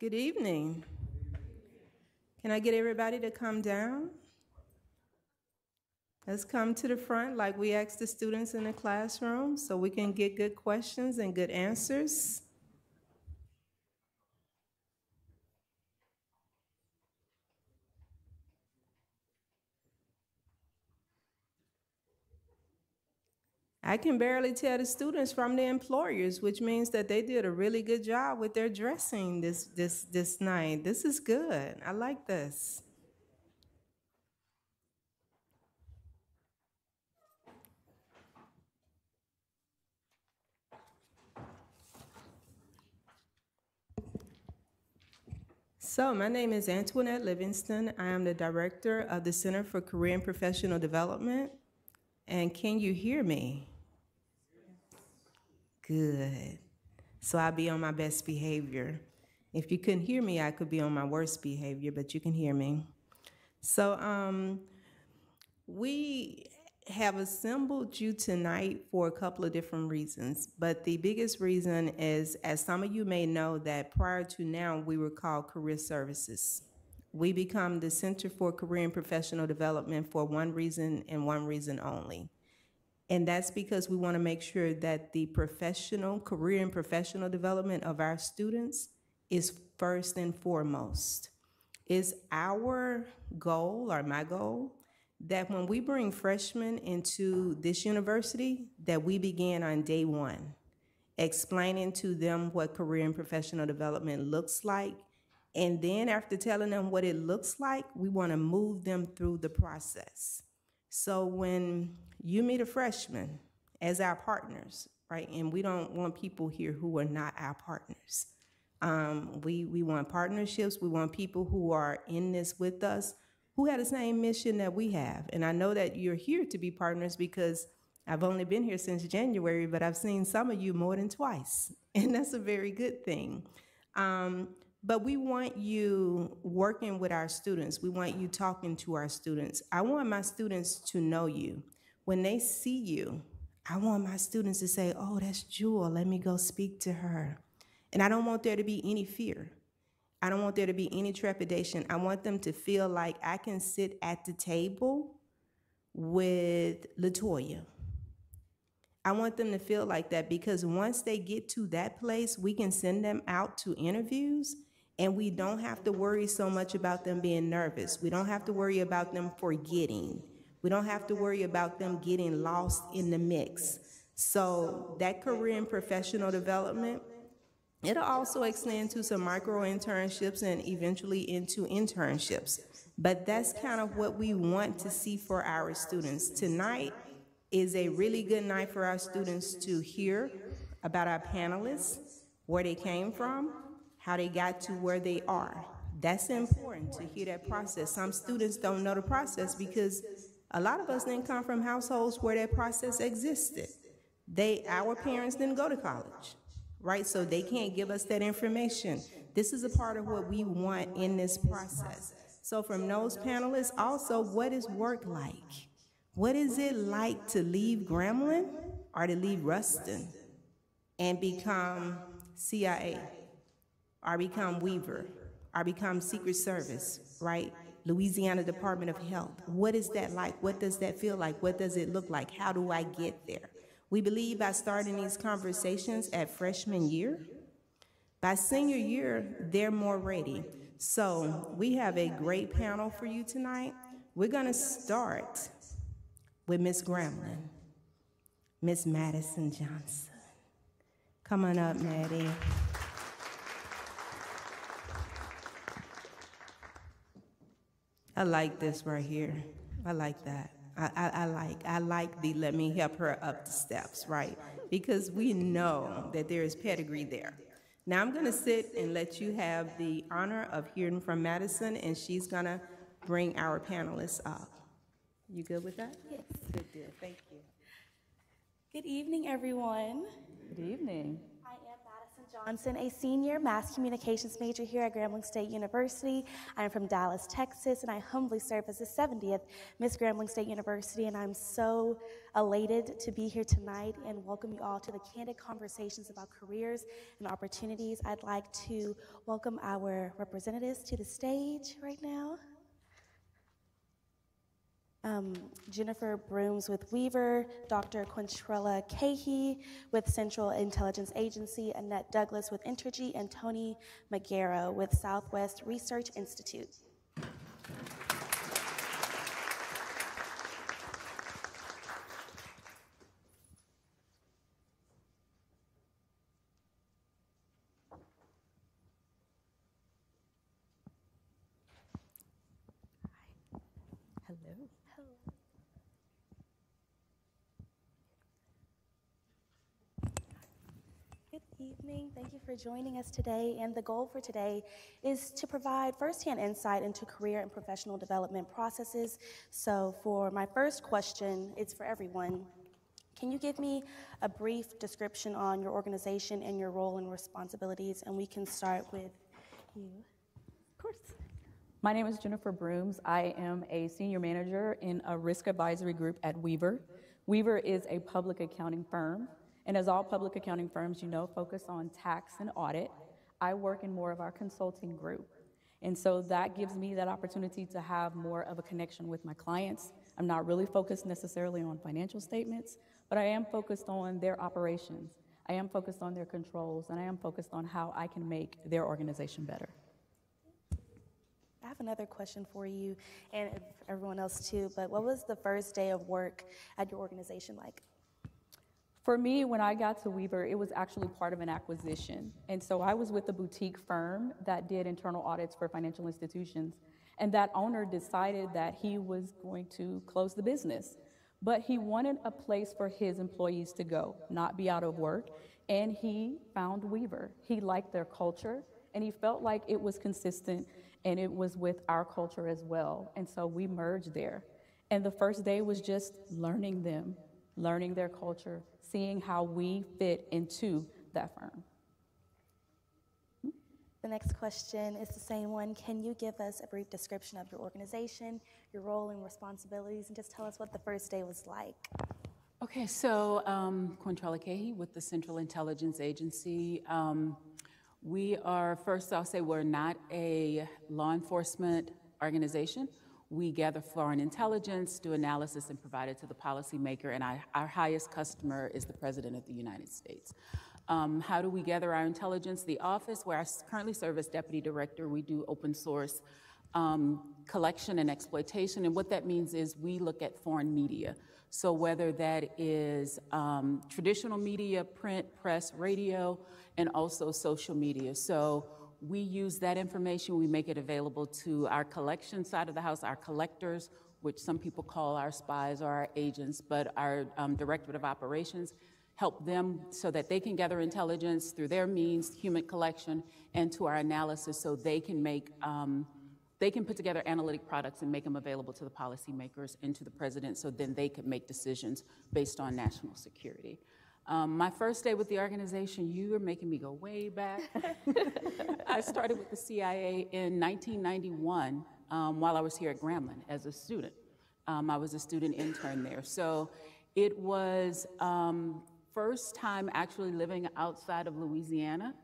Good evening. Can I get everybody to come down? Let's come to the front like we asked the students in the classroom so we can get good questions and good answers. I can barely tell the students from the employers, which means that they did a really good job with their dressing this this this night. This is good. I like this. So, my name is Antoinette Livingston. I am the director of the Center for Career and Professional Development. And can you hear me? Good. So I'll be on my best behavior. If you couldn't hear me, I could be on my worst behavior, but you can hear me. So um, we have assembled you tonight for a couple of different reasons, but the biggest reason is, as some of you may know, that prior to now, we were called Career Services. We become the Center for Career and Professional Development for one reason and one reason only. And that's because we want to make sure that the professional, career and professional development of our students is first and foremost. Is our goal, or my goal, that when we bring freshmen into this university, that we begin on day one, explaining to them what career and professional development looks like. And then after telling them what it looks like, we want to move them through the process. So when you meet a freshman as our partners, right? And we don't want people here who are not our partners. Um, we, we want partnerships. We want people who are in this with us who have the same mission that we have. And I know that you're here to be partners because I've only been here since January, but I've seen some of you more than twice. And that's a very good thing. Um, but we want you working with our students. We want you talking to our students. I want my students to know you. When they see you, I want my students to say, oh, that's Jewel, let me go speak to her. And I don't want there to be any fear. I don't want there to be any trepidation. I want them to feel like I can sit at the table with Latoya. I want them to feel like that because once they get to that place, we can send them out to interviews and we don't have to worry so much about them being nervous. We don't have to worry about them forgetting. We don't have to worry about them getting lost in the mix. So that career and professional development, it'll also extend to some micro internships and eventually into internships. But that's kind of what we want to see for our students. Tonight is a really good night for our students to hear about our panelists, where they came from, how they got to where they are. That's important to hear that process. Some students don't know the process because a lot of us didn't come from households where that process existed. They, our parents didn't go to college, right? So they can't give us that information. This is a part of what we want in this process. So from those panelists, also, what is work like? What is it like to leave Grambling or to leave Ruston and become CIA? Or become Weaver, or become Secret Service, right? Louisiana Department of Health. What is that like? What does that feel like? What does it look like? How do I get there? We believe by starting these conversations at freshman year, by senior year, they're more ready. So we have a great panel for you tonight. We're gonna start with Miss Grambling, Miss Madison Johnson. Come on up, Maddie. I like this right here. I like that. I, I, I, like I like the let me help her up the steps, right? Because we know that there is pedigree there. Now I'm gonna sit and let you have the honor of hearing from Madison, and she's gonna bring our panelists up. You good with that? Yes. Good deal. Thank you. Good evening, everyone. Good evening. Johnson, a senior mass communications major here at Grambling State University. I am from Dallas, Texas, and I humbly serve as the 70th Miss Grambling State University. And I'm so elated to be here tonight and welcome you all to the candid conversations about careers and opportunities. I'd like to welcome our representatives to the stage right now um, Jennifer Brooms with Weaver, Dr. Quintrella Cahey with Central Intelligence Agency, Annette Douglas with Entergy, and Tony Magaro with Southwest Research Institute. evening. Thank you for joining us today. And the goal for today is to provide firsthand insight into career and professional development processes. So, for my first question, it's for everyone. Can you give me a brief description on your organization and your role and responsibilities? And we can start with you. Of course. My name is Jennifer Brooms. I am a senior manager in a risk advisory group at Weaver. Weaver is a public accounting firm and as all public accounting firms, you know, focus on tax and audit. I work in more of our consulting group. And so that gives me that opportunity to have more of a connection with my clients. I'm not really focused necessarily on financial statements, but I am focused on their operations. I am focused on their controls, and I am focused on how I can make their organization better. I have another question for you and everyone else too, but what was the first day of work at your organization like? For me, when I got to Weaver, it was actually part of an acquisition. And so I was with a boutique firm that did internal audits for financial institutions. And that owner decided that he was going to close the business. But he wanted a place for his employees to go, not be out of work. And he found Weaver. He liked their culture, and he felt like it was consistent and it was with our culture as well. And so we merged there. And the first day was just learning them, learning their culture, seeing how we fit into that firm. The next question is the same one. Can you give us a brief description of your organization, your role and responsibilities, and just tell us what the first day was like? Okay, so um, Quintrella Cahey with the Central Intelligence Agency. Um, we are, first, I'll say we're not a law enforcement organization. We gather foreign intelligence, do analysis, and provide it to the policymaker. And I, our highest customer is the President of the United States. Um, how do we gather our intelligence? The office, where I currently serve as deputy director, we do open source um, collection and exploitation. And what that means is we look at foreign media. So whether that is um, traditional media, print, press, radio, and also social media. So we use that information, we make it available to our collection side of the house, our collectors, which some people call our spies or our agents, but our um, Directorate of Operations help them so that they can gather intelligence through their means, human collection, and to our analysis so they can make, um, they can put together analytic products and make them available to the policymakers and to the president so then they can make decisions based on national security. Um, my first day with the organization, you are making me go way back. I started with the CIA in 1991 um, while I was here at Grambling as a student. Um, I was a student intern there. So it was um, first time actually living outside of Louisiana.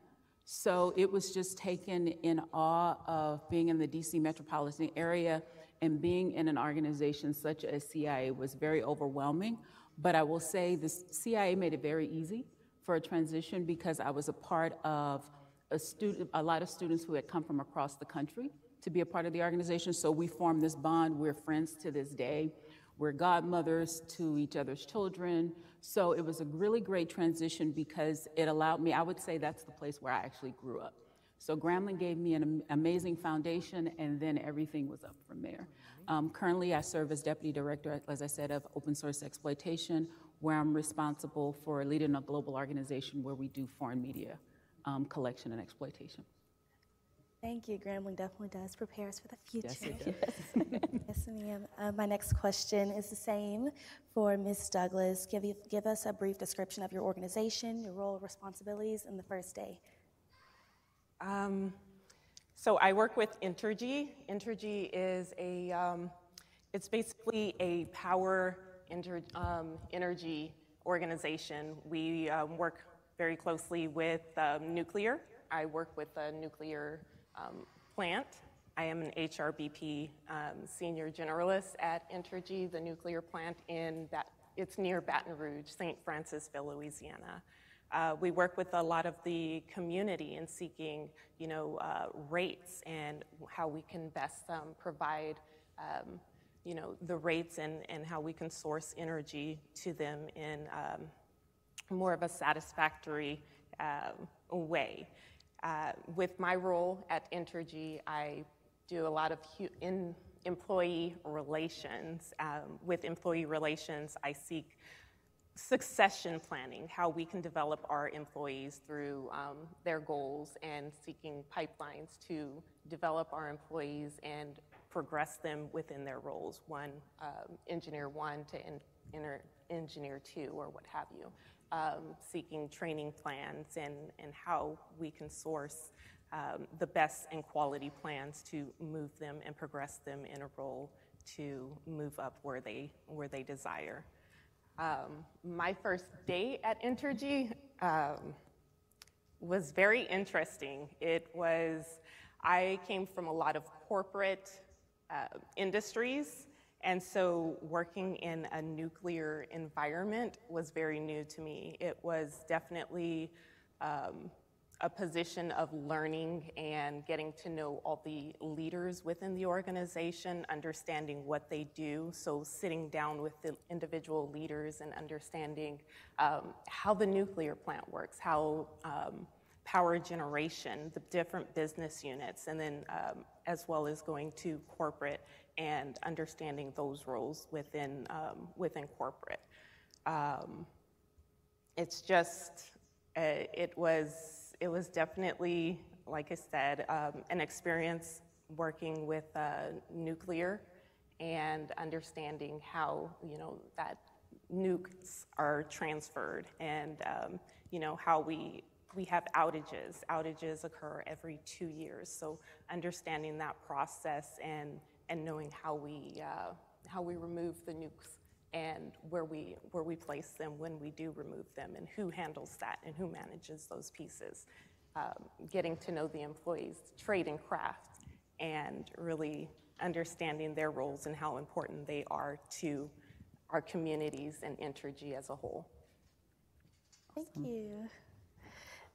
So it was just taken in awe of being in the DC metropolitan area and being in an organization such as CIA was very overwhelming. But I will say the CIA made it very easy for a transition because I was a part of a, student, a lot of students who had come from across the country to be a part of the organization. So we formed this bond. We're friends to this day. We're godmothers to each other's children. So it was a really great transition because it allowed me, I would say that's the place where I actually grew up. So Grambling gave me an amazing foundation, and then everything was up from there. Um, currently, I serve as Deputy Director, as I said, of Open Source Exploitation, where I'm responsible for leading a global organization where we do foreign media um, collection and exploitation. Thank you. Grambling definitely does prepare us for the future. Yes, it does. yes, ma'am. Uh, my next question is the same for Ms. Douglas. Give, you, give us a brief description of your organization, your role, responsibilities, and the first day. Um, so I work with Entergy. Entergy is a, um, it's basically a power um, energy organization. We um, work very closely with um, nuclear. I work with a nuclear um, plant. I am an HRBP um, senior generalist at Entergy, the nuclear plant in that it's near Baton Rouge, St. Francisville, Louisiana. Uh, we work with a lot of the community in seeking, you know, uh, rates and how we can best um, provide, um, you know, the rates and, and how we can source energy to them in um, more of a satisfactory um, way. Uh, with my role at Entergy, I do a lot of in employee relations. Um, with employee relations, I seek succession planning, how we can develop our employees through um, their goals and seeking pipelines to develop our employees and progress them within their roles, one, um, engineer one to engineer two or what have you. Um, seeking training plans and, and how we can source um, the best and quality plans to move them and progress them in a role to move up where they, where they desire. Um, my first day at Entergy um, was very interesting. It was, I came from a lot of corporate uh, industries, and so working in a nuclear environment was very new to me. It was definitely um, a position of learning and getting to know all the leaders within the organization, understanding what they do. So, sitting down with the individual leaders and understanding um, how the nuclear plant works, how um, power generation, the different business units, and then um, as well as going to corporate and understanding those roles within, um, within corporate. Um, it's just, uh, it was, it was definitely, like I said, um, an experience working with uh, nuclear and understanding how, you know, that nukes are transferred and, um, you know, how we we have outages. Outages occur every two years. So understanding that process and, and knowing how we, uh, how we remove the nukes and where we, where we place them when we do remove them and who handles that and who manages those pieces. Um, getting to know the employees, trade and craft, and really understanding their roles and how important they are to our communities and Entergy as a whole. Thank you.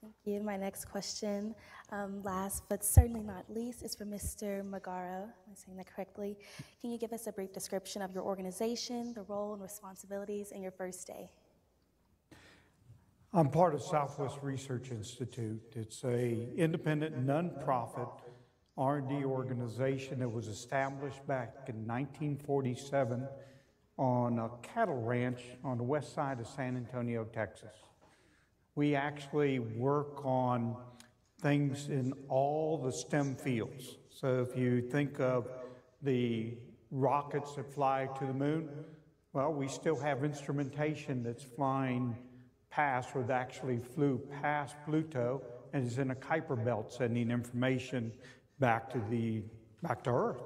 Thank you. My next question, um, last but certainly not least, is for Mr. Magaro. Am I saying that correctly? Can you give us a brief description of your organization, the role and responsibilities, and your first day? I'm part of Southwest Research Institute. It's a independent, nonprofit R&D organization that was established back in 1947 on a cattle ranch on the west side of San Antonio, Texas. We actually work on things in all the STEM fields. So if you think of the rockets that fly to the moon, well, we still have instrumentation that's flying past, or that actually flew past Pluto and is in a Kuiper belt sending information back to the back to Earth.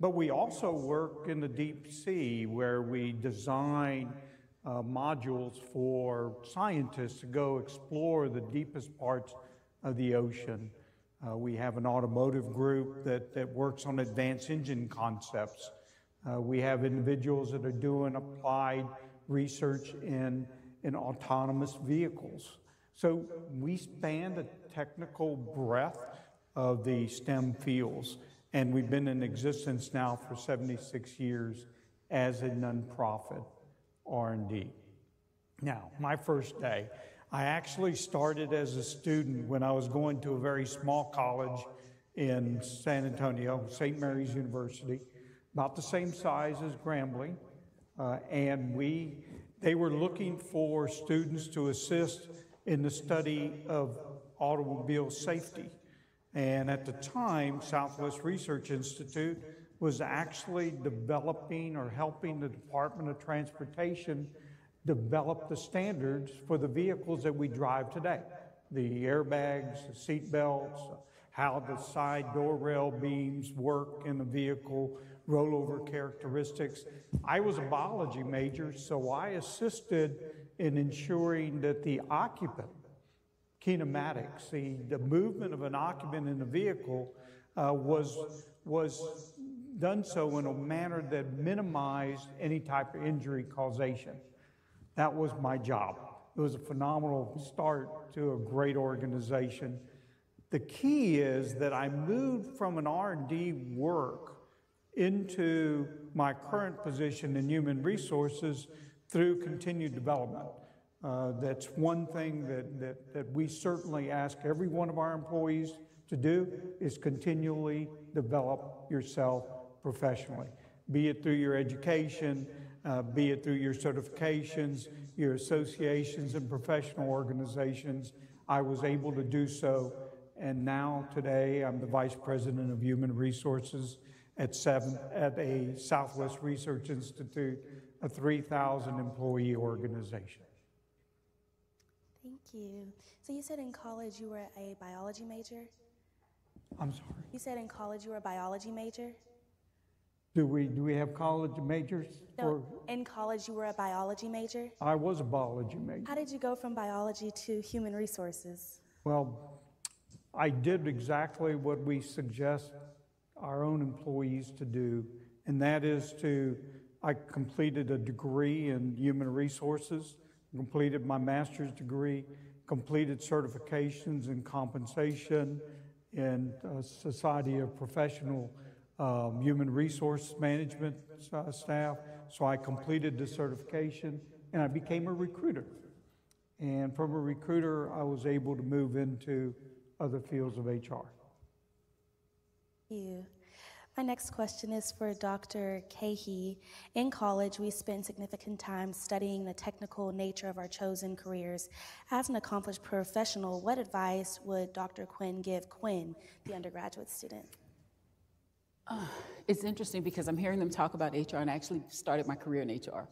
But we also work in the deep sea where we design uh, modules for scientists to go explore the deepest parts of the ocean. Uh, we have an automotive group that, that works on advanced engine concepts. Uh, we have individuals that are doing applied research in, in autonomous vehicles. So we span the technical breadth of the STEM fields, and we've been in existence now for 76 years as a nonprofit. R&D. Now, my first day, I actually started as a student when I was going to a very small college in San Antonio, St. Mary's University, about the same size as Grambling, uh, and we they were looking for students to assist in the study of automobile safety. And at the time, Southwest Research Institute was actually developing or helping the Department of Transportation develop the standards for the vehicles that we drive today. the airbags, the seat belts, how the side door rail beams work in the vehicle, rollover characteristics. I was a biology major, so I assisted in ensuring that the occupant, kinematics, the, the movement of an occupant in the vehicle, uh, was, was done so in a manner that minimized any type of injury causation. That was my job. It was a phenomenal start to a great organization. The key is that I moved from an R&D work into my current position in human resources through continued development. Uh, that's one thing that, that, that we certainly ask every one of our employees to do is continually develop yourself professionally, be it through your education, uh, be it through your certifications, your associations and professional organizations. I was able to do so, and now today I'm the Vice President of Human Resources at, seven, at a Southwest Research Institute, a 3,000 employee organization. Thank you. So you said in college you were a biology major? I'm sorry. You said in college you were a biology major? Do we, do we have college majors? No, Or- in college you were a biology major? I was a biology major. How did you go from biology to human resources? Well, I did exactly what we suggest our own employees to do, and that is to, I completed a degree in human resources, completed my master's degree, completed certifications in compensation and uh, Society of Professional um, Human Resource Management uh, staff. So I completed the certification and I became a recruiter. And from a recruiter, I was able to move into other fields of HR. you. My next question is for Dr. Cahey. In college, we spend significant time studying the technical nature of our chosen careers. As an accomplished professional, what advice would Dr. Quinn give Quinn, the undergraduate student? It's interesting because I'm hearing them talk about HR, and I actually started my career in HR.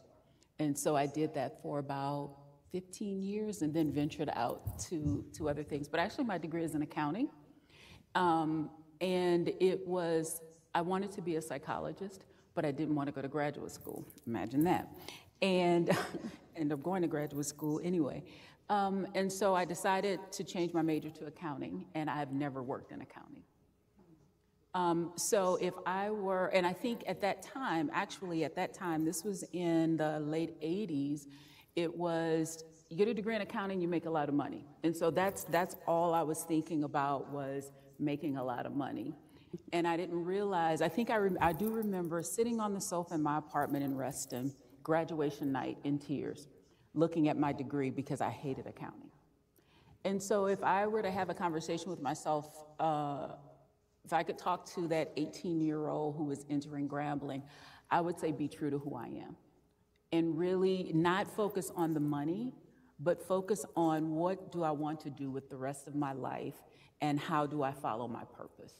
And so I did that for about 15 years and then ventured out to, to other things. But actually, my degree is in accounting. Um, and it was, I wanted to be a psychologist, but I didn't want to go to graduate school. Imagine that. And end up going to graduate school anyway. Um, and so I decided to change my major to accounting, and I have never worked in accounting. Um, so if I were, and I think at that time, actually at that time, this was in the late 80s, it was you get a degree in accounting, you make a lot of money. And so that's, that's all I was thinking about was making a lot of money. And I didn't realize, I think I, rem- I do remember sitting on the sofa in my apartment in Ruston, graduation night in tears, looking at my degree because I hated accounting. And so if I were to have a conversation with myself, uh, if I could talk to that 18 year old who is entering Grambling, I would say be true to who I am. And really not focus on the money, but focus on what do I want to do with the rest of my life and how do I follow my purpose.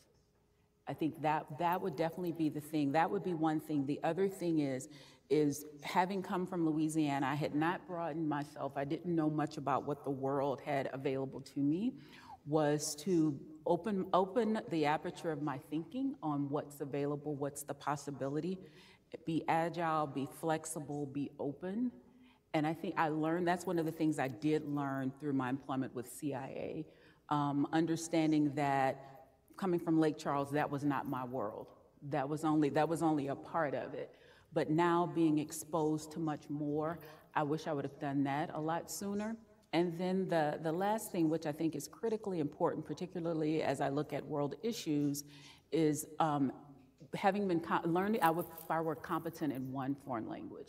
I think that that would definitely be the thing. That would be one thing. The other thing is is having come from Louisiana, I had not broadened myself. I didn't know much about what the world had available to me. Was to open open the aperture of my thinking on what's available, what's the possibility. Be agile, be flexible, be open. And I think I learned that's one of the things I did learn through my employment with CIA, um, understanding that coming from Lake Charles, that was not my world. That was only that was only a part of it. But now being exposed to much more, I wish I would have done that a lot sooner. And then the, the last thing, which I think is critically important, particularly as I look at world issues, is um, having been learning, I would, if I were competent in one foreign language.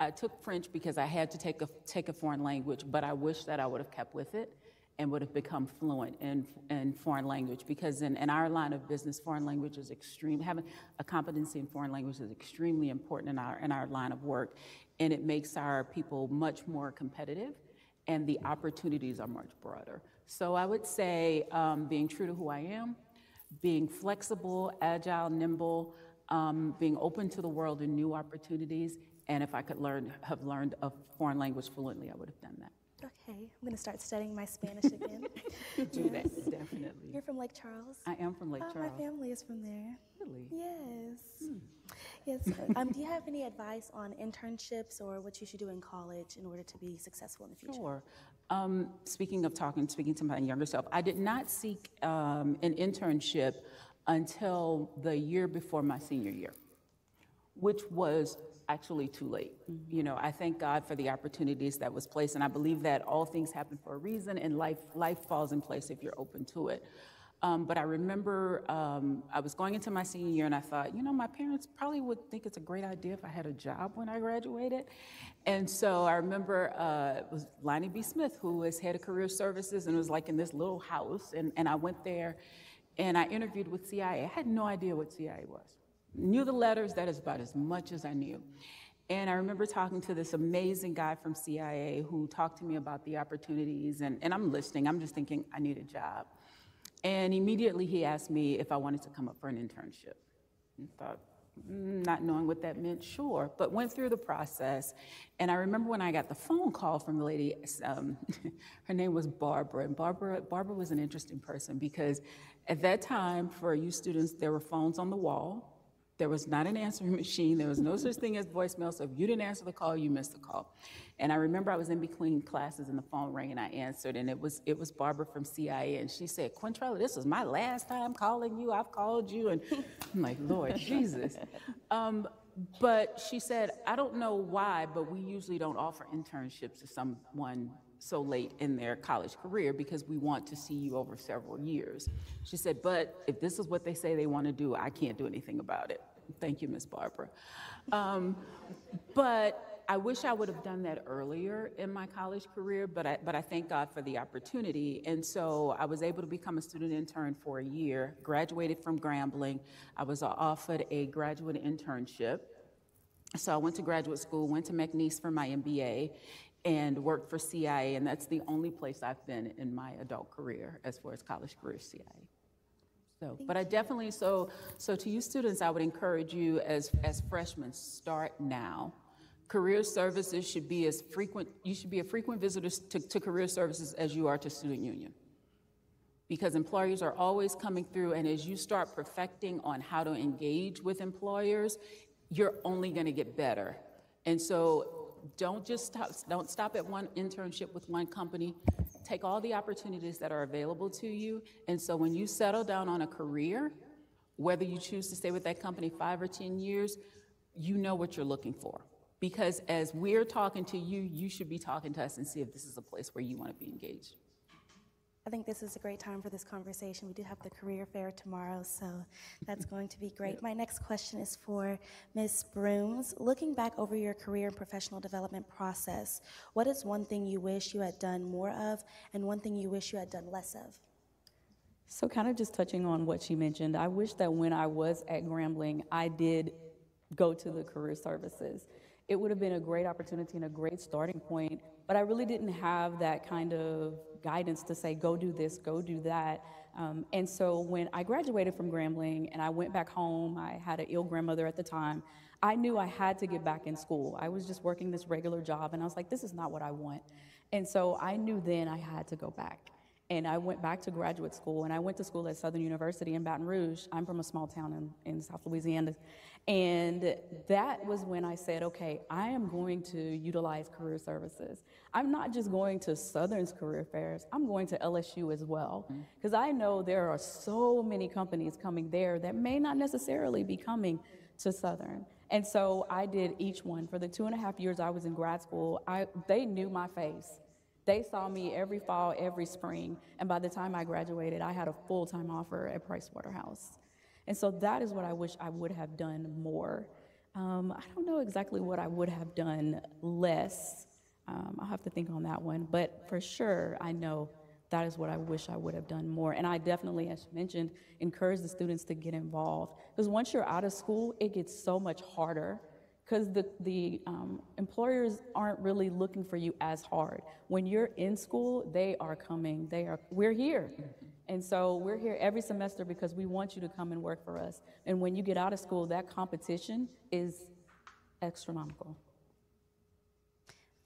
I took French because I had to take a, take a foreign language, but I wish that I would have kept with it and would have become fluent in, in foreign language because in, in our line of business, foreign language is extreme. Having a competency in foreign language is extremely important in our, in our line of work, and it makes our people much more competitive and the opportunities are much broader. So I would say um, being true to who I am, being flexible, agile, nimble, um, being open to the world and new opportunities, and if I could learn, have learned a foreign language fluently, I would have done that. Okay, I'm going to start studying my Spanish again. Do that, definitely. You're from Lake Charles? I am from Lake Oh, my family is from there. Really? Yes. Yes. um, do you have any advice on internships or what you should do in college in order to be successful in the future? Sure. Um, speaking of talking, speaking to my younger self, I did not seek um, an internship until the year before my senior year, which was actually too late. You know, I thank God for the opportunities that was placed, and I believe that all things happen for a reason, and life life falls in place if you're open to it. Um, but I remember um, I was going into my senior year, and I thought, you know, my parents probably would think it's a great idea if I had a job when I graduated. And so I remember uh, it was Lonnie B. Smith, who was head of career services, and it was like in this little house. And, and I went there, and I interviewed with CIA. I had no idea what CIA was. Knew the letters, that is about as much as I knew. And I remember talking to this amazing guy from CIA who talked to me about the opportunities, and, and I'm listening. I'm just thinking, I need a job. And immediately he asked me if I wanted to come up for an internship. And thought, mm, not knowing what that meant, sure, but went through the process. And I remember when I got the phone call from the lady, um, her name was Barbara. And Barbara, Barbara was an interesting person because at that time, for you students, there were phones on the wall. There was not an answering machine. There was no such thing as voicemail. So if you didn't answer the call, you missed the call. And I remember I was in between classes and the phone rang and I answered, and it was it was Barbara from CIA, and she said, "Quintrella, this is my last time calling you. I've called you," and I'm like, "Lord Jesus." Um, but she said, "I don't know why, but we usually don't offer internships to someone." So late in their college career because we want to see you over several years. She said, But if this is what they say they want to do, I can't do anything about it. Thank you, Miss Barbara. Um, but I wish I would have done that earlier in my college career, but I, but I thank God for the opportunity. And so I was able to become a student intern for a year, graduated from Grambling. I was offered a graduate internship. So I went to graduate school, went to McNeese for my MBA, and worked for CIA. And that's the only place I've been in my adult career as far as college career, CIA. So, but I definitely, so, so to you students, I would encourage you as, as freshmen, start now. Career services should be as frequent, you should be a frequent visitor to, to career services as you are to student union. Because employers are always coming through, and as you start perfecting on how to engage with employers, you're only gonna get better. And so don't just stop, don't stop at one internship with one company. Take all the opportunities that are available to you. And so when you settle down on a career, whether you choose to stay with that company five or 10 years, you know what you're looking for. Because as we're talking to you, you should be talking to us and see if this is a place where you want to be engaged. I think this is a great time for this conversation. We do have the career fair tomorrow, so that's going to be great. My next question is for Ms. Brooms. Looking back over your career and professional development process, what is one thing you wish you had done more of, and one thing you wish you had done less of? So, kind of just touching on what she mentioned, I wish that when I was at Grambling, I did go to the career services. It would have been a great opportunity and a great starting point, but I really didn't have that kind of guidance to say, go do this, go do that. Um, and so when I graduated from Grambling and I went back home, I had an ill grandmother at the time. I knew I had to get back in school. I was just working this regular job, and I was like, this is not what I want. And so I knew then I had to go back. And I went back to graduate school, and I went to school at Southern University in Baton Rouge. I'm from a small town in, in South Louisiana. And that was when I said, okay, I am going to utilize career services. I'm not just going to Southern's career fairs, I'm going to LSU as well. Mm-hmm. Because I know there are so many companies coming there that may not necessarily be coming to Southern. And so I did each one. For the two and a half years I was in grad school, I, they knew my face. They saw me every fall, every spring, and by the time I graduated, I had a full time offer at Price Waterhouse. And so that is what I wish I would have done more. Um, I don't know exactly what I would have done less. Um, I'll have to think on that one, but for sure, I know that is what I wish I would have done more. And I definitely, as mentioned, encourage the students to get involved. Because once you're out of school, it gets so much harder because the, the um, employers aren't really looking for you as hard. When you're in school, they are coming. They are, we're here. And so we're here every semester because we want you to come and work for us. And when you get out of school, that competition is astronomical.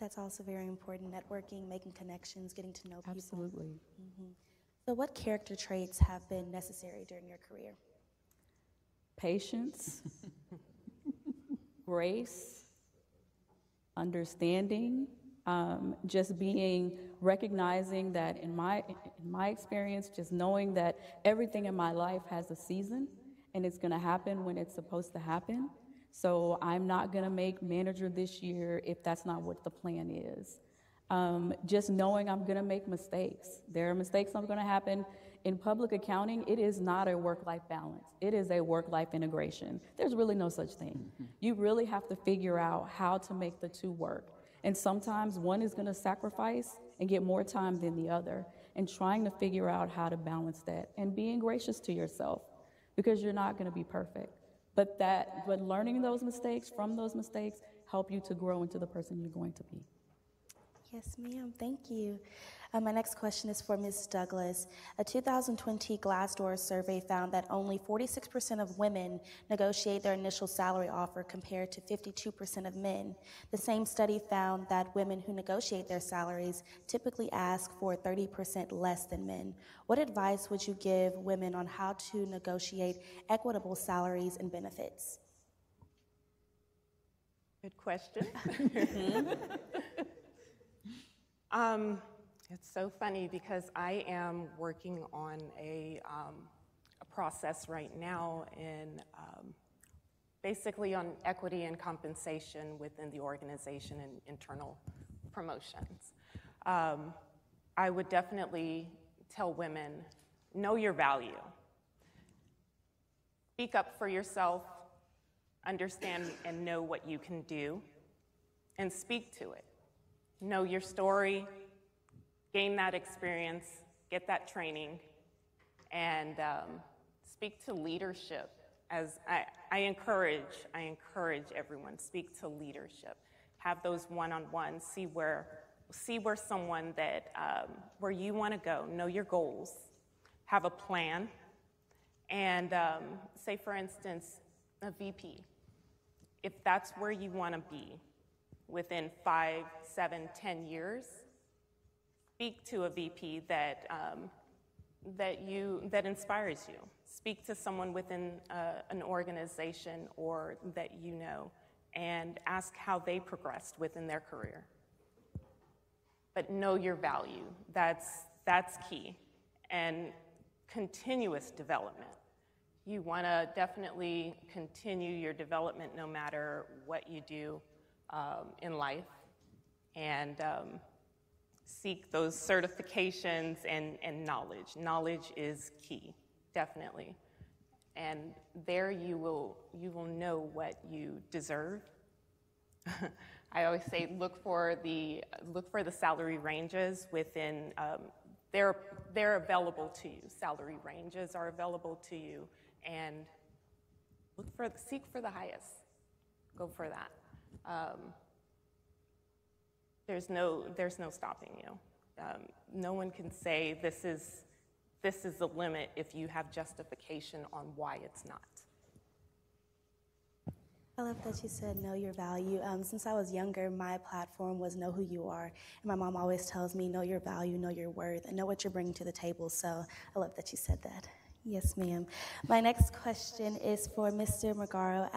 That's also very important. Networking, making connections, getting to know people. Absolutely. Mm-hmm. So, what character traits have been necessary during your career? Patience, grace, understanding, um, just being recognizing that in my in my experience, just knowing that everything in my life has a season and it's going to happen when it's supposed to happen. So I'm not going to make manager this year if that's not what the plan is. Um, just knowing I'm going to make mistakes. There are mistakes I'm going to happen. In public accounting, it is not a work life balance, it is a work life integration. There's really no such thing. You really have to figure out how to make the two work. And sometimes one is going to sacrifice and get more time than the other, and trying to figure out how to balance that and being gracious to yourself because you're not going to be perfect. But that, but learning those mistakes from those mistakes help you to grow into the person you're going to be. Yes, ma'am. Thank you. Uh, my next question is for Ms. Douglas. A 2020 Glassdoor survey found that only 46% of women negotiate their initial salary offer compared to 52% of men. The same study found that women who negotiate their salaries typically ask for 30% less than men. What advice would you give women on how to negotiate equitable salaries and benefits? Good question. um, it's so funny because I am working on a, um, a process right now in um, basically on equity and compensation within the organization and internal promotions. Um, I would definitely tell women know your value. Speak up for yourself, understand and know what you can do, and speak to it. Know your story, gain that experience, get that training, and um, speak to leadership. As I, I encourage, I encourage everyone speak to leadership. Have those one-on-ones. See where, see where someone that um, where you want to go. Know your goals. Have a plan, and um, say, for instance, a VP. If that's where you want to be within five, seven, ten years, speak to a VP that, um, that, you, that inspires you. Speak to someone within uh, an organization or that you know and ask how they progressed within their career. But know your value. That's, that's key. And continuous development. You want to definitely continue your development no matter what you do um, in life. And um, seek those certifications and, and knowledge. Knowledge is key, definitely. And there you will, you will know what you deserve. I always say look for the, look for the salary ranges within, um, they're, they're available to you. Salary ranges are available to you. And look for, seek for the highest. Go for that. Um, there's no, there's no stopping you. Um, no one can say this is, this is the limit if you have justification on why it's not. I love that you said know your value. Um, since I was younger, my platform was know who you are. And my mom always tells me know your value, know your worth, and know what you're bringing to the table. So I love that you said that. Yes, ma'am. My next question is for Mr. Magaro.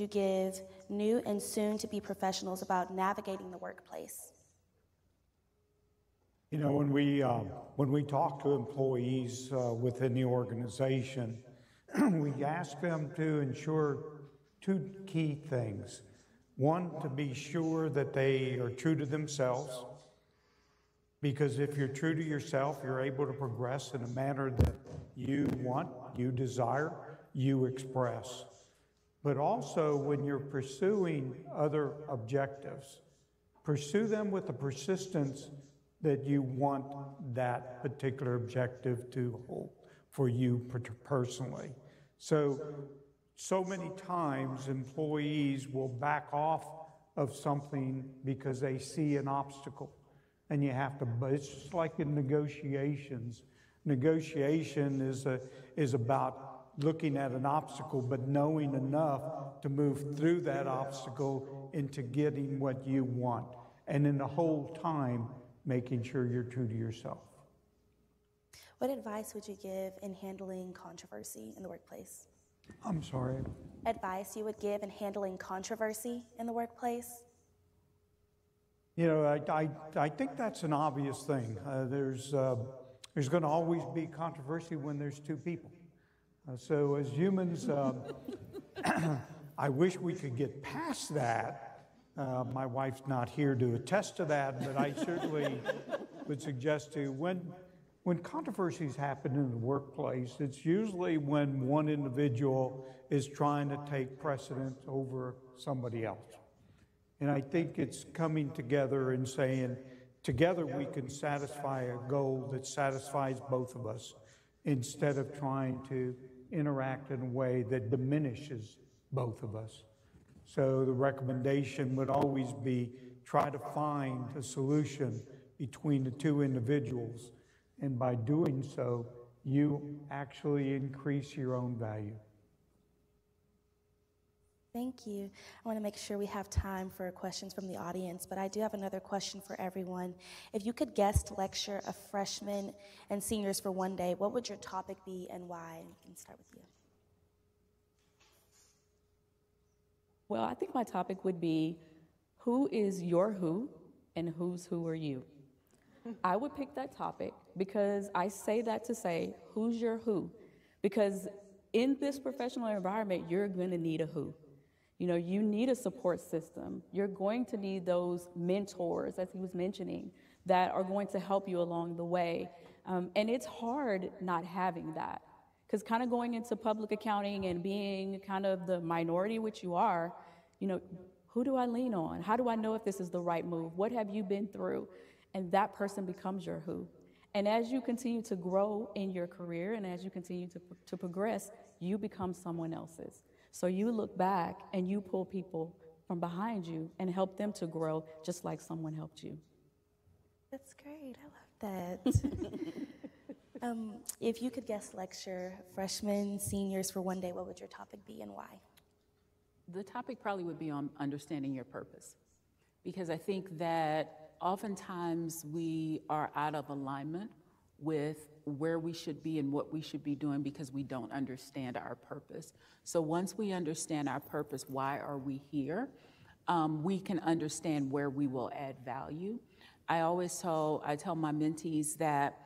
You give new and soon to be professionals about navigating the workplace? You know, when we, uh, when we talk to employees uh, within the organization, we ask them to ensure two key things. One, to be sure that they are true to themselves, because if you're true to yourself, you're able to progress in a manner that you want, you desire, you express but also when you're pursuing other objectives, pursue them with the persistence that you want that particular objective to hold for you personally. So, so many times employees will back off of something because they see an obstacle. And you have to, it's just like in negotiations. Negotiation is, a, is about looking at an obstacle, but knowing enough to move through that obstacle into getting what you want. And in the whole time, making sure you're true to yourself. What advice would you give in handling controversy in the workplace? I'm sorry. Advice you would give in handling controversy in the workplace? You know, I, I, I think that's an obvious thing. Uh, there's uh, there's going to always be controversy when there's two people. Uh, so, as humans, um, I wish we could get past that. Uh, my wife's not here to attest to that, but I certainly would suggest to when when controversies happen in the workplace, it's usually when one individual is trying to take precedence over somebody else. And I think it's coming together and saying, together we can satisfy a goal that satisfies both of us instead of trying to interact in a way that diminishes both of us. So the recommendation would always be try to find a solution between the two individuals. And by doing so, you actually increase your own value. Thank you. I want to make sure we have time for questions from the audience, but I do have another question for everyone. If you could guest lecture a freshman and seniors for one day, what would your topic be and why? We can start with you. Well, I think my topic would be who is your who and whose who are you? I would pick that topic because I say that to say, who's your who? Because in this professional environment, you're going to need a who. You know, you need a support system. You're going to need those mentors, as he was mentioning, that are going to help you along the way. Um, and it's hard not having that. Because kind of going into public accounting and being kind of the minority which you are, you know, who do I lean on? How do I know if this is the right move? What have you been through? And that person becomes your who. And as you continue to grow in your career and as you continue to, to progress, you become someone else's. So you look back and you pull people from behind you and help them to grow just like someone helped you. That's great. I love that. um, if you could guest lecture freshmen, seniors for one day, what would your topic be and why? The topic probably would be on understanding your purpose. Because I think that oftentimes we are out of alignment with where we should be and what we should be doing because we don't understand our purpose. So once we understand our purpose, why are we here? Um, we can understand where we will add value. I always tell I tell my mentees that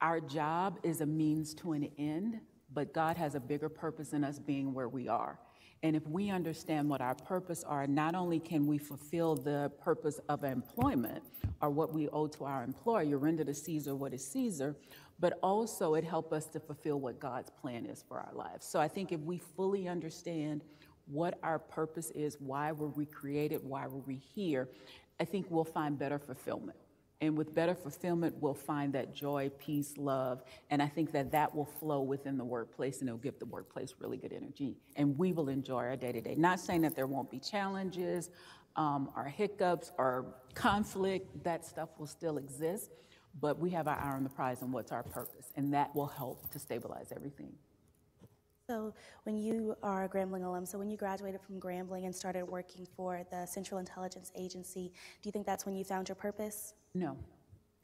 our job is a means to an end, but God has a bigger purpose in us being where we are. And if we understand what our purpose are, not only can we fulfill the purpose of employment or what we owe to our employer, render to Caesar what is Caesar, but also it helps us to fulfill what God's plan is for our lives. So I think if we fully understand what our purpose is, why were we created, why were we here, I think we'll find better fulfillment. And with better fulfillment, we'll find that joy, peace, love. And I think that that will flow within the workplace and it'll give the workplace really good energy. And we will enjoy our day to day. Not saying that there won't be challenges um, or hiccups our conflict, that stuff will still exist. But we have our eye on the prize and what's our purpose. And that will help to stabilize everything. So, when you are a Grambling alum, so when you graduated from Grambling and started working for the Central Intelligence Agency, do you think that's when you found your purpose? No.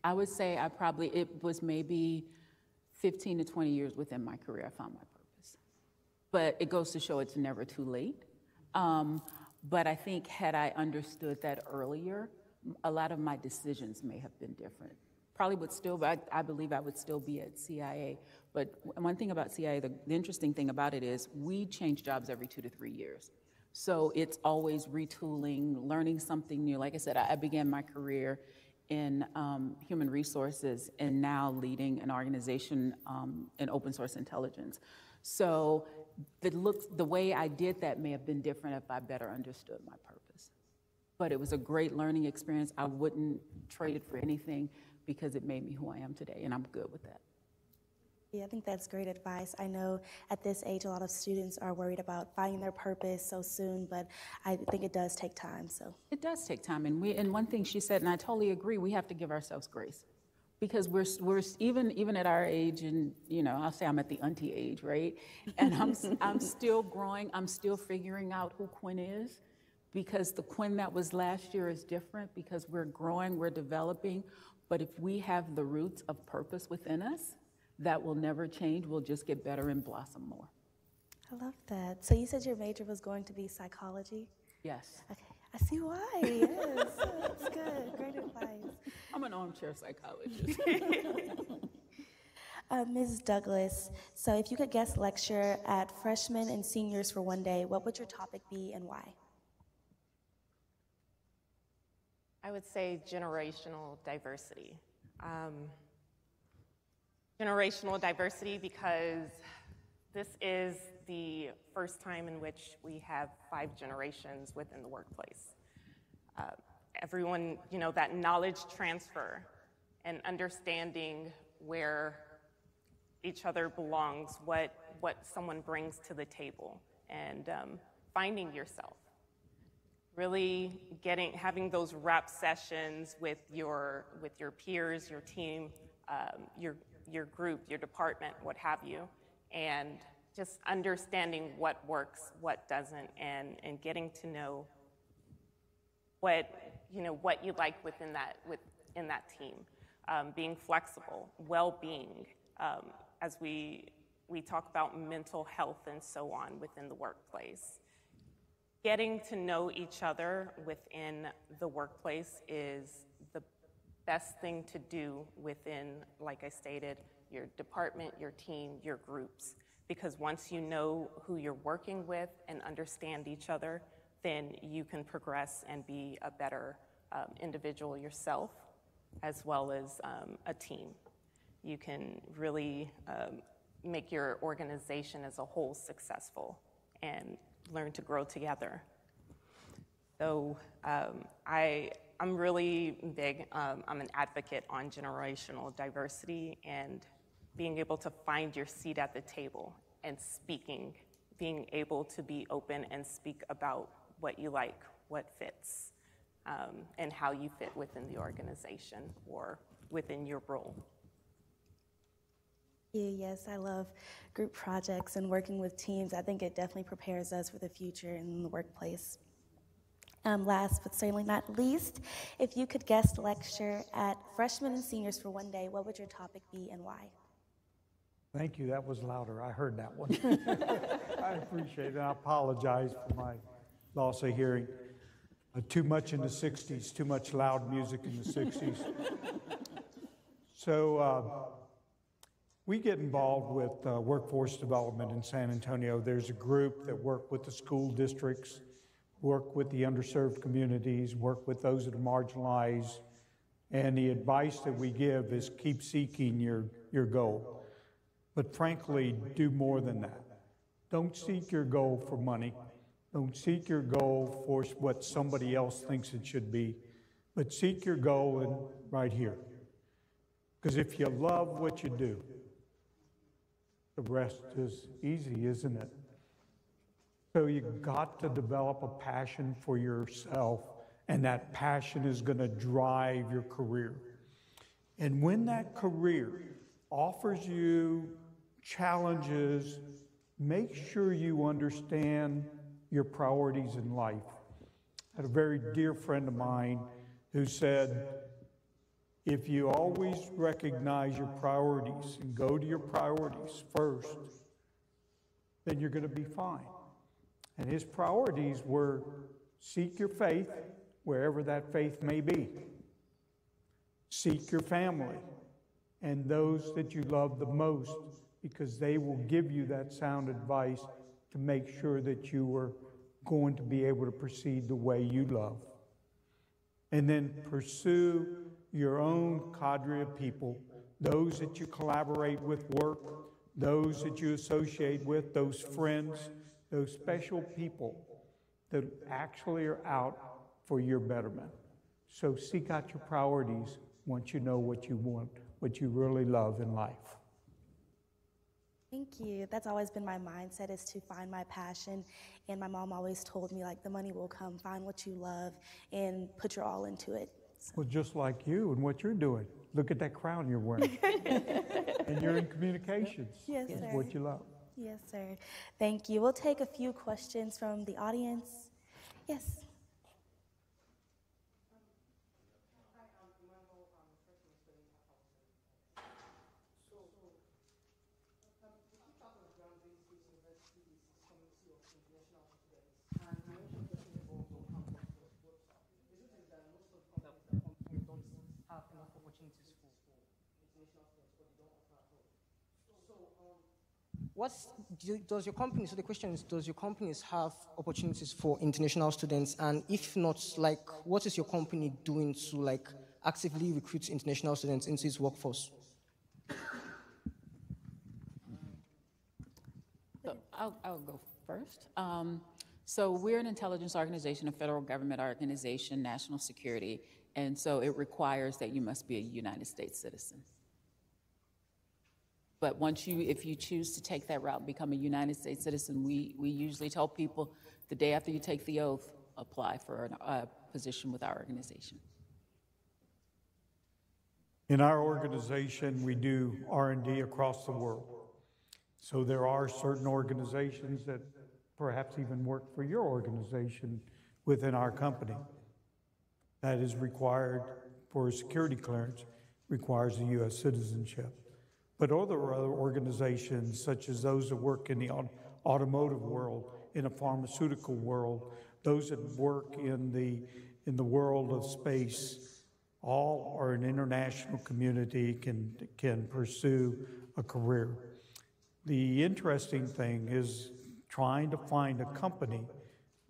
I would say I probably, it was maybe 15 to 20 years within my career I found my purpose. But it goes to show it's never too late. Um, but I think had I understood that earlier, a lot of my decisions may have been different. Probably would still, I, I believe I would still be at CIA. But one thing about CIA, the, the interesting thing about it is we change jobs every two to three years. So it's always retooling, learning something new. Like I said, I, I began my career in um, human resources and now leading an organization um, in open source intelligence. So the, looks, the way I did that may have been different if I better understood my purpose. But it was a great learning experience. I wouldn't trade it for anything because it made me who I am today, and I'm good with that. Yeah, I think that's great advice. I know at this age, a lot of students are worried about finding their purpose so soon, but I think it does take time. So it does take time, and we and one thing she said, and I totally agree, we have to give ourselves grace. because we're, we're even even at our age and you know i'll say i'm at the auntie age right and i'm i'm still growing i'm still figuring out who quinn is because the quinn that was last year is different because we're growing we're developing but if we have the roots of purpose within us that will never change we'll just get better and blossom more I love that. So you said your major was going to be psychology? yes Okay, I see why. Yes, that's good. Great advice. i'm an armchair psychologist Uh, Ms. Douglas, so if you could guest lecture at freshmen and seniors for one day, what would your topic be and why? I would say generational diversity. Um, generational diversity because this is the first time in which we have five generations within the workplace. Uh, everyone, you know, that knowledge transfer and understanding where each other belongs, what, what someone brings to the table, and um, finding yourself really getting having those rap sessions with your with your peers your team um, your your group your department what have you and just understanding what works what doesn't and and getting to know what you know what you like within that within that team. Um, being flexible well-being um, as we we talk about mental health and so on within the workplace getting to know each other within the workplace is the best thing to do within, like I stated, your department, your team, your groups. Because once you know who you're working with and understand each other, then you can progress and be a better um, individual yourself as well as um, a team. You can really um, make your organization as a whole successful and learn to grow together. So um, I, I'm really big, um, I'm an advocate on generational diversity and being able to find your seat at the table and speaking, being able to be open and speak about what you like, what fits, um, and how you fit within the organization or within your role. Yes, I love group projects and working with teams. I think it definitely prepares us for the future in the workplace. Um, last but certainly not least, if you could guest lecture at freshmen and seniors for one day, what would your topic be and why? Thank you, that was louder, I heard that one. I appreciate it, I apologize for my loss of hearing. Uh, Too much in the 60s, too much loud music in the 60s. So, uh, we get involved with uh, workforce development in San Antonio. There's a group that work with the school districts, work with the underserved communities, work with those that are marginalized. And the advice that we give is keep seeking your, your goal. But frankly, do more than that. Don't seek your goal for money. Don't seek your goal for what somebody else thinks it should be. But seek your goal in, right here. Because if you love what you do, the rest is easy, isn't it? So you've got to develop a passion for yourself, and that passion is going to drive your career. And when that career offers you challenges, make sure you understand your priorities in life. I had a very dear friend of mine who said, if you always recognize your priorities and go to your priorities first, then you're going to be fine. And his priorities were seek your faith, wherever that faith may be, seek your family and those that you love the most, because they will give you that sound advice to make sure that you are going to be able to proceed the way you love. And then pursue your own cadre of people, those that you collaborate with work, those that you associate with, those friends, those special people that actually are out for your betterment. So seek out your priorities once you know what you want, what you really love in life. Thank you. That's always been my mindset is to find my passion. And my mom always told me like the money will come, find what you love and put your all into it. Well, just like you and what you're doing. Look at that crown you're wearing. and you're in communications. Yes, That's sir. what you love. Yes, sir. Thank you. We'll take a few questions from the audience. Yes. have enough opportunities for international students, but they don't offer at all. So, um, what's, do, does your company, so the question is, does your companies have opportunities for international students? And if not, like, what is your company doing to, like, actively recruit international students into its workforce? I'll, I'll go first. Um, so we're an intelligence organization, a federal government organization, national security, and so it requires that you must be a United States citizen. But once you, if you choose to take that route and become a United States citizen, we, we usually tell people the day after you take the oath, apply for a position with our organization. In our organization, we do R and D across the world. So there are certain organizations that perhaps even work for your organization within our company. That is required for security clearance, requires a U.S. citizenship. But other organizations, such as those that work in the automotive world, in a pharmaceutical world, those that work in the, in the world of space, all are an international community, can, can pursue a career. The interesting thing is trying to find a company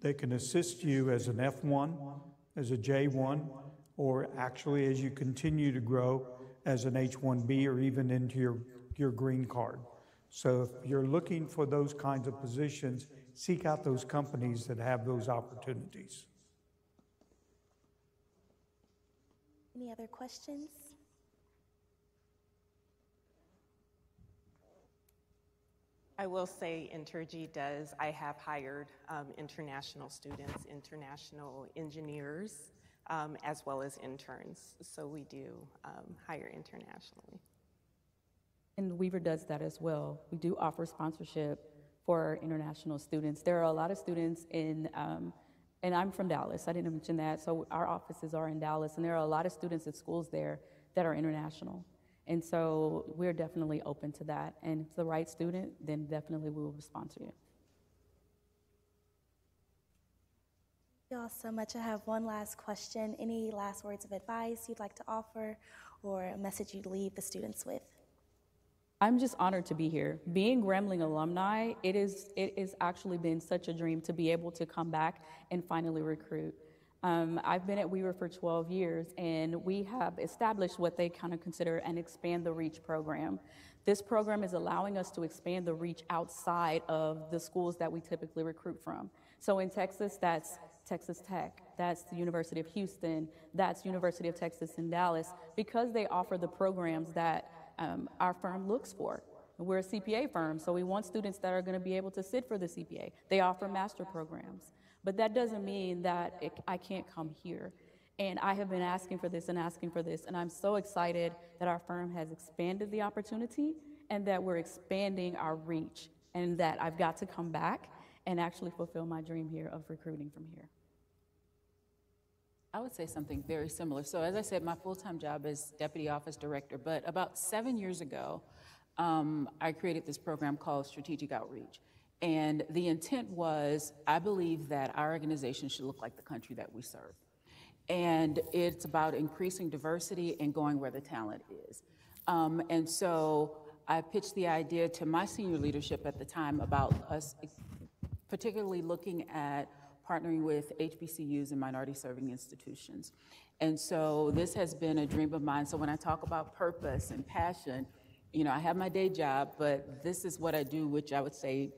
that can assist you as an F1, as a J1, or actually as you continue to grow as an H1B or even into your, your green card. So if you're looking for those kinds of positions, seek out those companies that have those opportunities. Any other questions? I will say Entergy does, I have hired um, international students, international engineers, um, as well as interns. So we do um, hire internationally. And Weaver does that as well. We do offer sponsorship for international students. There are a lot of students in, um, and I'm from Dallas, I didn't mention that, so our offices are in Dallas, and there are a lot of students at schools there that are international. And so we're definitely open to that. And if the right student, then definitely we will sponsor you. You all so much. I have one last question. Any last words of advice you'd like to offer or a message you'd leave the students with? I'm just honored to be here. Being Grambling alumni, it is it has actually been such a dream to be able to come back and finally recruit. Um, I've been at Weaver for 12 years, and we have established what they kind of consider an expand the reach program. This program is allowing us to expand the reach outside of the schools that we typically recruit from. So in Texas, that's Texas Tech, that's the University of Houston, that's University of Texas in Dallas, because they offer the programs that um, our firm looks for. We're a CPA firm, so we want students that are going to be able to sit for the CPA. They offer master programs. But that doesn't mean that it, I can't come here. And I have been asking for this and asking for this, and I'm so excited that our firm has expanded the opportunity and that we're expanding our reach, and that I've got to come back and actually fulfill my dream here of recruiting from here. I would say something very similar. So, as I said, my full time job is deputy office director, but about seven years ago, um, I created this program called Strategic Outreach. And the intent was I believe that our organization should look like the country that we serve. And it's about increasing diversity and going where the talent is. Um, and so I pitched the idea to my senior leadership at the time about us particularly looking at partnering with HBCUs and minority serving institutions. And so this has been a dream of mine. So when I talk about purpose and passion, you know, I have my day job, but this is what I do, which I would say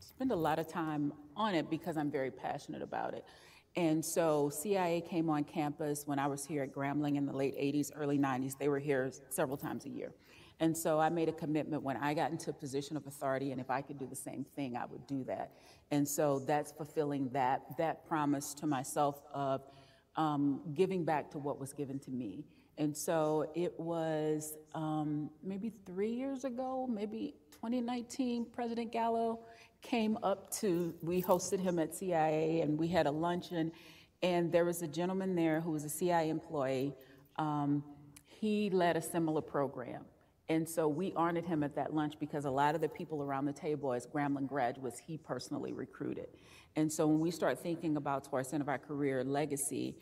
spend a lot of time on it because I'm very passionate about it. And so CIA came on campus when I was here at Grambling in the late 80s, early 90s. They were here several times a year. And so I made a commitment when I got into a position of authority, and if I could do the same thing, I would do that. And so that's fulfilling that, that promise to myself of um, giving back to what was given to me. And so it was um, maybe three years ago, maybe 2019, President Gallot came up to, we hosted him at CIA and we had a luncheon. And there was a gentleman there who was a CIA employee. Um, he led a similar program. And so we honored him at that lunch because a lot of the people around the table as Grambling graduates, he personally recruited. And so when we start thinking about towards the end of our career legacy,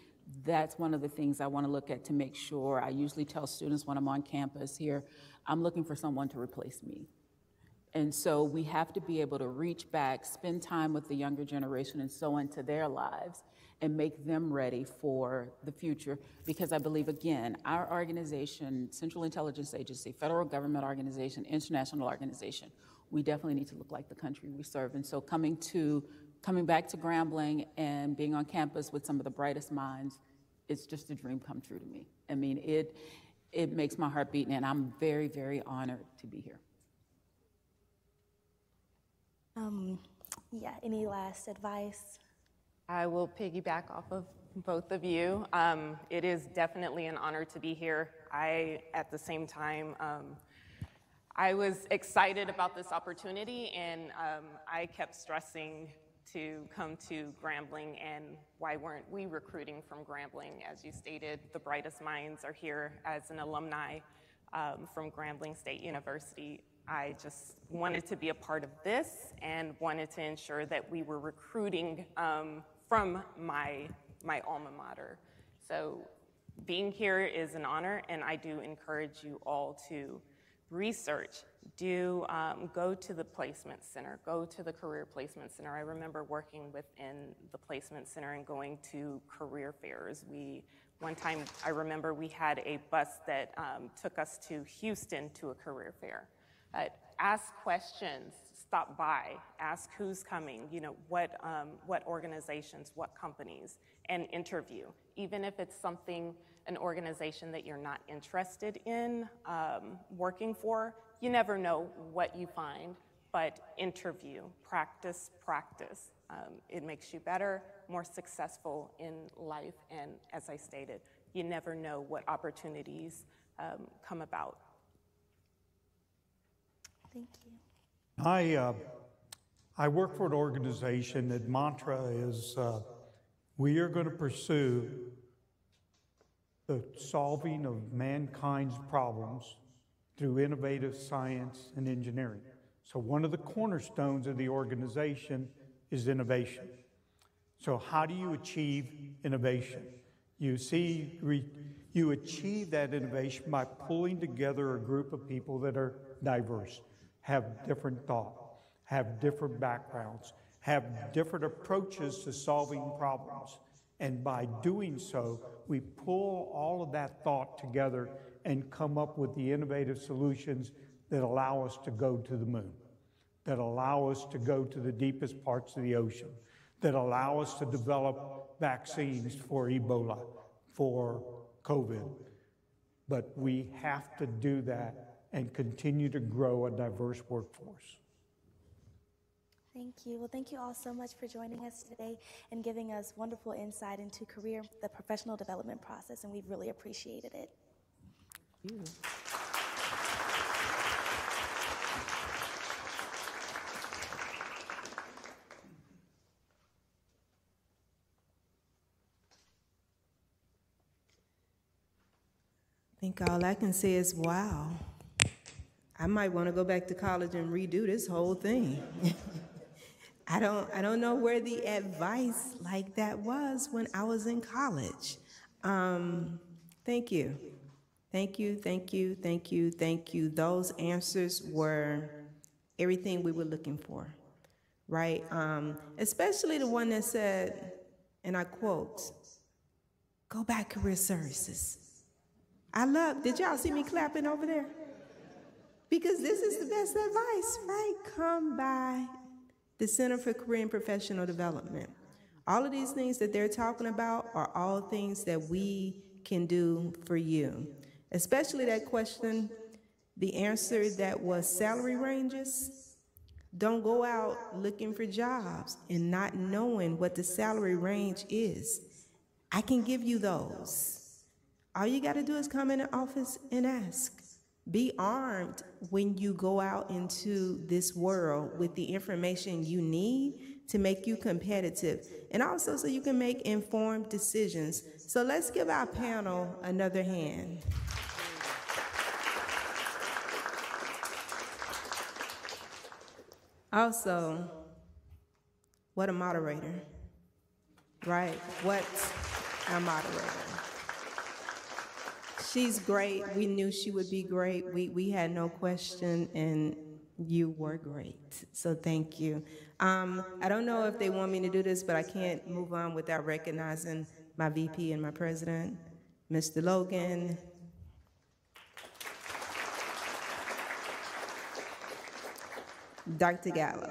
that's one of the things I want to look at to make sure. I usually tell students when I'm on campus here, I'm looking for someone to replace me. And so we have to be able to reach back, spend time with the younger generation and so into their lives and make them ready for the future. Because I believe, again, our organization, Central Intelligence Agency, federal government organization, international organization, we definitely need to look like the country we serve. And so coming to coming back to Grambling and being on campus with some of the brightest minds, it's just a dream come true to me. I mean, it it makes my heart beat, and I'm very, very honored to be here. Um, yeah, any last advice? I will piggyback off of both of you. Um, it is definitely an honor to be here. I, at the same time, um, I was excited about this opportunity, and um, I kept stressing to come to Grambling and why weren't we recruiting from Grambling? As you stated, the brightest minds are here as an alumni um, from Grambling State University. I just wanted to be a part of this and wanted to ensure that we were recruiting um, from my, my alma mater. So being here is an honor, and I do encourage you all to research, do um, go to the placement center, go to the career placement center. I remember working within the placement center and going to career fairs. We one time I remember we had a bus that um, took us to Houston to a career fair. Uh, ask questions, stop by, ask who's coming, you know, what, um, what organizations, what companies, and interview. Even if it's something, an organization that you're not interested in um, working for, you never know what you find, but interview, practice, practice. Um, it makes you better, more successful in life, and as I stated, you never know what opportunities um, come about. Thank you. I, uh, I work for an organization that mantra is uh, we are going to pursue the solving of mankind's problems through innovative science and engineering. So, one of the cornerstones of the organization is innovation. So, how do you achieve innovation? You see, re, you achieve that innovation by pulling together a group of people that are diverse, have different thought, have different backgrounds, have different approaches to solving problems. And by doing so, we pull all of that thought together and come up with the innovative solutions that allow us to go to the moon, that allow us to go to the deepest parts of the ocean, that allow us to develop vaccines for Ebola, for COVID. But we have to do that and continue to grow a diverse workforce. Thank you. Well, thank you all so much for joining us today and giving us wonderful insight into career, the professional development process, and we've really appreciated it. Thank you. I think all I can say is, wow. I might want to go back to college and redo this whole thing. I don't, I don't know where the advice like that was when I was in college. Um, thank you. Thank you, thank you, thank you, thank you. Those answers were everything we were looking for, right? Um, especially the one that said, and I quote, go back career services. I love, did y'all see me clapping over there? Because this is the best advice, right? Come by the Center for Career and Professional Development. All of these things that they're talking about are all things that we can do for you. Especially that question, the answer that was salary ranges. Don't go out looking for jobs and not knowing what the salary range is. I can give you those. All you got to do is come in the office and ask. Be armed when you go out into this world with the information you need to make you competitive and also so you can make informed decisions. So let's give our panel another hand. Also, what a moderator, right? What a moderator. She's great. We knew she would be great. We, we had no question, and you were great. So thank you. Um, I don't know if they want me to do this, but I can't move on without recognizing my VP and my president, Mr. Logan. Dr. Gallot.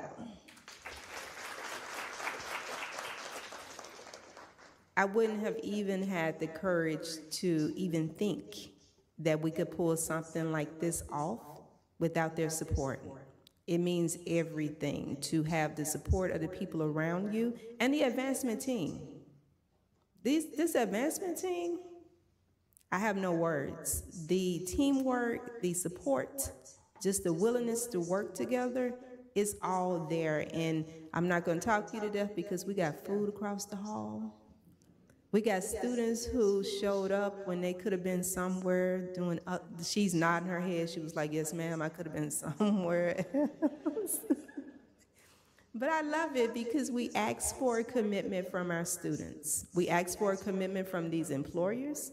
I wouldn't have even had the courage to even think that we could pull something like this off without their support. It means everything to have the support of the people around you and the advancement team. These, this advancement team, I have no words. The teamwork, the support, just the willingness to work together is all there. And I'm not going to talk you to death because we got food across the hall. We got students who showed up when they could have been somewhere doing, uh, she's nodding her head. She was like, yes, ma'am, I could have been somewhere else. but I love it because we ask for a commitment from our students. We ask for a commitment from these employers,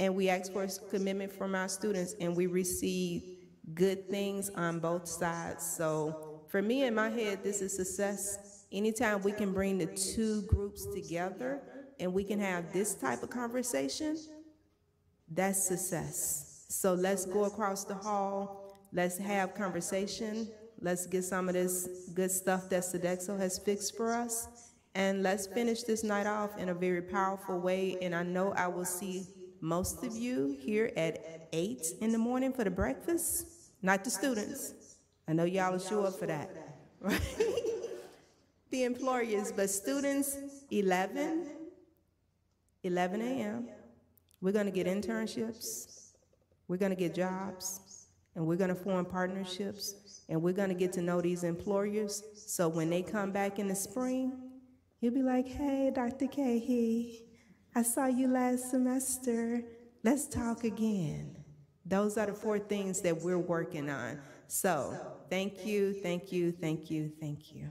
and we ask for a commitment from our students, and we receive good things on both sides. So for me, in my head, this is success. Anytime we can bring the two groups together, and we can have this type of conversation, that's success. So let's go across the hall, let's have conversation, let's get some of this good stuff that Sodexo has fixed for us, and let's finish this night off in a very powerful way. And I know I will see most of you here at 8 in the morning for the breakfast, not the students. I know y'all show up for that, right? the employers, but students, 11, 11 a.m. We're going to get internships, we're going to get jobs, and we're going to form partnerships, and we're going to get to know these employers. So when they come back in the spring, you'll be like, hey, Dr. Kahee, I saw you last semester. Let's talk again. Those are the four things that we're working on. So thank you, thank you, thank you, thank you.